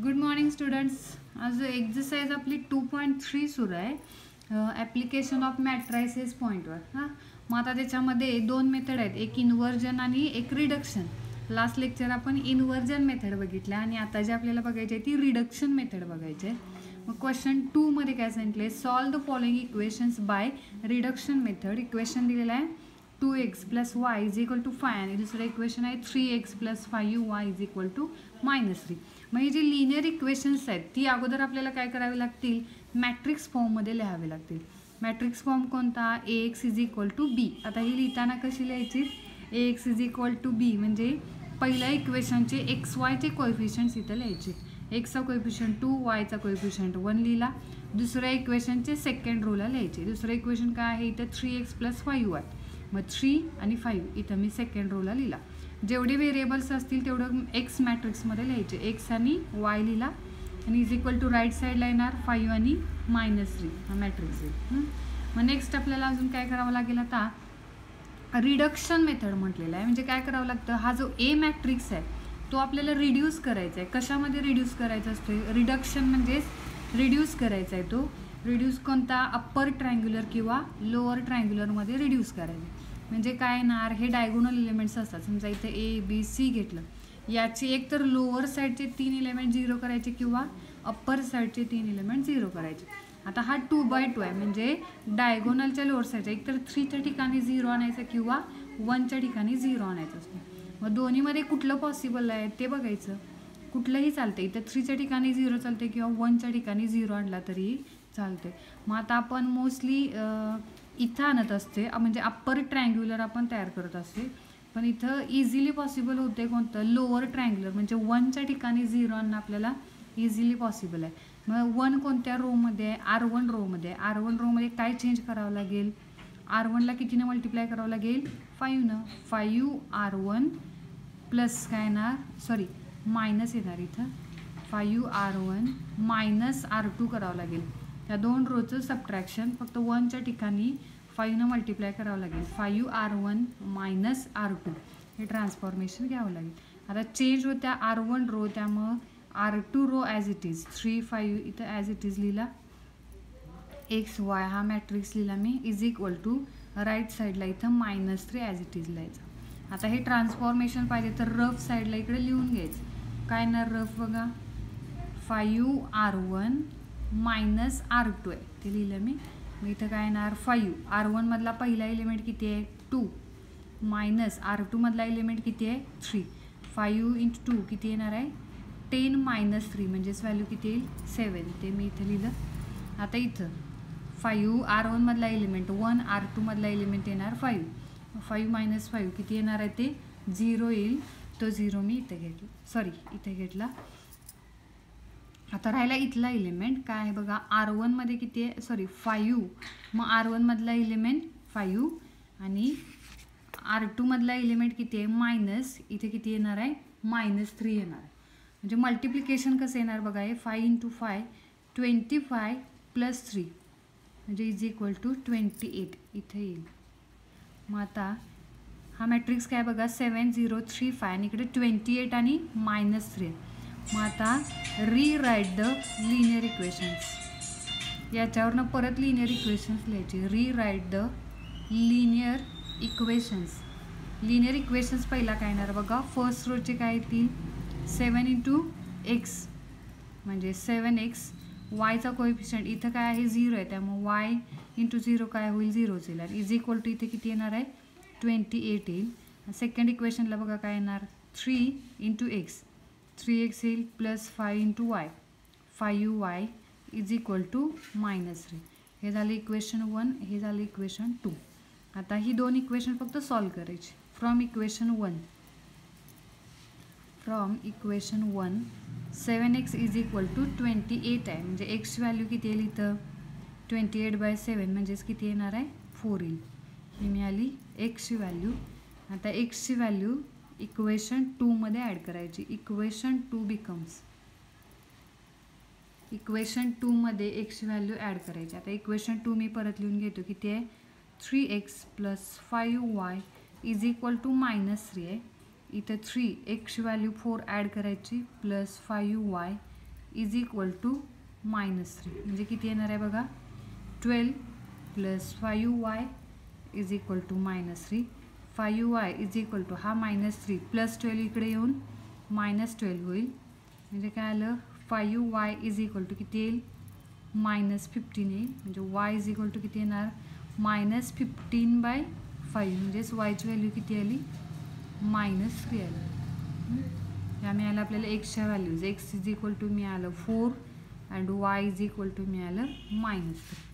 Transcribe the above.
Good morning students आज exercise आपली two point three सुरू आहे. ॲप्लिकेशन ऑफ मॅट्रायसेस पॉईंटवर हां? मग आता त्याच्यामध्ये दोन मेथड आहेत. एक इन्व्हर्जन आणि एक रिडक्शन लास्ट लेक्चर आपण इन्व्हर्जन मेथड बघितल्या आणि आता जे आपल्याला बघायचे आहे ती रिडक्शन मेथड बघायची आहे मग क्वेश्चन टूमध्ये काय सांगितलं आहे solve the following equations by reduction method equation दिलेलं आहे two x plus y is equal to five आणि दुसरं इक्वेशन आहे three x plus five y is equal to minus three मग ही जी लिनियर इक्वेशन्स आहेत ती अगोदर आपल्याला काय करावी लागतील? मॅट्रिक्स फॉर्ममध्ये लिहावे लागतील. मॅट्रिक्स फॉर्म कोणता? A X is equal to B आता ही लिहिताना कशी लिहायची? A X is equal to B म्हणजे पहिल्या इक्वेशनचे एक्स वायचे कोएफिशियंट्स इथं लिहायचे. एक्सचा कोएफिशियंट टू वायचा कोएफिशियंट वन लिहिला. दुसऱ्या इक्वेशनचे सेकंड रोला लिहायचे. दुसरं इक्वेशन काय आहे? इथं थ्री एक्स प्लस फाईव्ह आहे मग थ्री आणि फाईव्ह इथं मी सेकंड रोला लिहिला. जेवढे व्हेरिएबल्स असतील तेवढं एक्स मॅट्रिक्समध्ये लिहायचे. एक्स आणि वाय लिहिला. आणि इज इक्वल टू राईट साईडला येणार फाईव्ह आणि मायनस थ्री हा मॅट्रिक्स येईल मग नेक्स्ट आपल्याला अजून काय करावं लागेल आता? रिडक्शन मेथड म्हटलेलं आहे. म्हणजे काय करावं लागतं? हा जो ए मॅट्रिक्स आहे तो आपल्याला रिड्यूस करायचा आहे. कशामध्ये रिड्यूस करायचा असतो रिडक्शन म्हणजेच रिड्यूस करायचा आहे तो. रिड्यूस कोणता? अप्पर ट्रँग्युलर किंवा लोअर ट्रँग्युलरमध्ये रिड्यूस करायचे म्हणजे काय येणार हे डायगोनल एलिमेंट्स असतात. समजा इथे ए बी सी घेतलं. याची एक तर लोअर साईडचे तीन एलिमेंट झिरो करायचे किंवा अप्पर साईडचे तीन एलिमेंट झिरो करायचे. आता हा टू बाय टू आहे. म्हणजे डायगोनलच्या लोअर साईडचा एक तर थ्रीच्या ठिकाणी झिरो आणायचं किंवा वनच्या ठिकाणी झिरो आणायचं असतं. मग दोन्हीमध्ये कुठलं पॉसिबल आहे ते बघायचं. कुठलंही चालते इथं थ्रीच्या ठिकाणी झिरो चालते किंवा वनच्या ठिकाणी झिरो आणला तरी चालते मग आता आपण मोस्टली इथं आणत असते. म्हणजे अप्पर ट्रँग्युलर आपण तयार करत असते. पण इथं इझिली पॉसिबल होते कोणतं? लोअर ट्रँग्युलर म्हणजे वनच्या ठिकाणी झिरो आणणं आपल्याला इझिली पॉसिबल आहे. मग वन कोणत्या रोमध्ये आहे? आर वन रोमध्ये आहे. आर वन रोमध्ये काय चेंज करावं लागेल? आर वनला कितीनं मल्टिप्लाय करावं लागेल? फाईव्हनं फाईव्ह आर वन प्लस काय येणार? सॉरी मायनस येणार इथं. Five R one minus R two करावं लागेल. त्या दोन रोचं सबट्रॅक्शन फक्त वनच्या ठिकाणी फाईव्हनं मल्टिप्लाय करावं लागेल. Five R one minus R two हे ट्रान्सफॉर्मेशन घ्यावं लागेल. आता चेंज होत्या आर वन रो त्यामुळं R two row as it is three five इथं ॲज इट इज लिहिला. एक्स वाय हा मॅट्रिक्स लिहिला मी. इज इक्वल टू राईट साईडला इथं minus three as it is लिहायचं. आता हे ट्रान्सफॉर्मेशन पाहिजे तर रफ साईडला इकडे लिहून घ्यायचं. काय ना रफ बघा? Five R one minus R two आहे. ते लिहिलं मी. मग इथं काय येणार? फाईव्ह आर वनमधला पहिला एलिमेंट किती आहे? टू मायनस आर टूमधला एलिमेंट किती आहे? थ्री फाईव्ह इंट टू किती येणार आहे? टेन मायनस थ्री म्हणजेच व्हॅल्यू किती येईल? सेवन ते मी इथं लिहिलं. आता इथं. फाईव्ह आर वनमधला एलिमेंट वन आर टूमधला एलिमेंट येणार फाईव्ह फाईव्ह मायनस फाईव्ह किती येणार आहे ते? झिरो येईल. तो झिरो मी इथं घेतला. सॉरी इथे घेतला. आता राहिला इथला इलिमेंट काय आहे बघा आर वनमध्ये किती आहे? सॉरी फायू मग आर वनमधला इलिमेंट फायू आणि आर टूमधला इलिमेंट किती आहे? मायनस इथे किती येणार आहे? मायनस थ्री येणार आहे. म्हणजे मल्टिप्लिकेशन कसं येणार बघा हे? Five into five twenty five plus three म्हणजे is equal to twenty eight इथे येईल. मग आता हा मॅट्रिक्स काय बघा? सेवन झिरो थ्री फाय आणि इकडे ट्वेंटी एट आणि मायनस थ्री आहे. मग आता rewrite the linear equations याच्यावरनं परत लिनियर इक्वेशन्स लिहायचे. Rewrite the linear equations linear equations पहिला काय येणार बघा? फर्स्ट रोचे काय येतील? सेवन इंटू एक्स म्हणजे सेवन एक्स वायचा कोएफिशियंट इथं काय आहे? झिरो आहे. त्यामुळे वाय इंटू झिरो काय होईल? झिरोच येईल. आणि इज इक्वल टू इथे किती येणार आहे? ट्वेंटी एट येईल सेकंड इक्वेशनला बघा काय येणार? Three into x three x येईल plus five into y five y is equal to minus three हे झालं इक्वेशन वन हे झालं इक्वेशन टू आता ही दोन इक्वेशन फक्त सॉल्व करायची. From equation one from equation one seven x is equal to twenty eight आहे. म्हणजे एक्स व्हॅल्यू किती येईल इथं? ट्वेंटी एट बाय सेवन म्हणजेच किती येणार आहे? फोर येईल. ही मिळाली एक्सची व्हॅल्यू आता एक्सची व्हॅल्यू इक्वेशन टूमध्ये ॲड करायची. इक्वेशन टू बिकम्स इक्वेशन टूमध्ये एक्सची व्हॅल्यू ॲड करायची. आता इक्वेशन टू मी परत लिहून घेतो. किती आहे? Three x plus five y is equal to minus three आहे. इथं थ्री एक्सची व्हॅल्यू फोर ॲड करायची. Plus five y is equal to minus three म्हणजे किती येणार आहे बघा? Twelve plus five y is equal to minus three five y is equal to हा मायनस थ्री. प्लस ट्वेल्व इकडे येऊन मायनस ट्वेल्व होईल. म्हणजे काय आलं? Five y is equal to किती येईल? मायनस फिफ्टीन येईल. म्हणजे वाय इज इक्वल टू किती येणार? Minus fifteen by five. म्हणजेच वायची व्हॅल्यू किती आली? मायनस थ्री आली. ह्या मिळालं आपल्याला एक्सच्या values. X is equal to मिळालं four. And y is equal to मिळालं मायनस थ्री.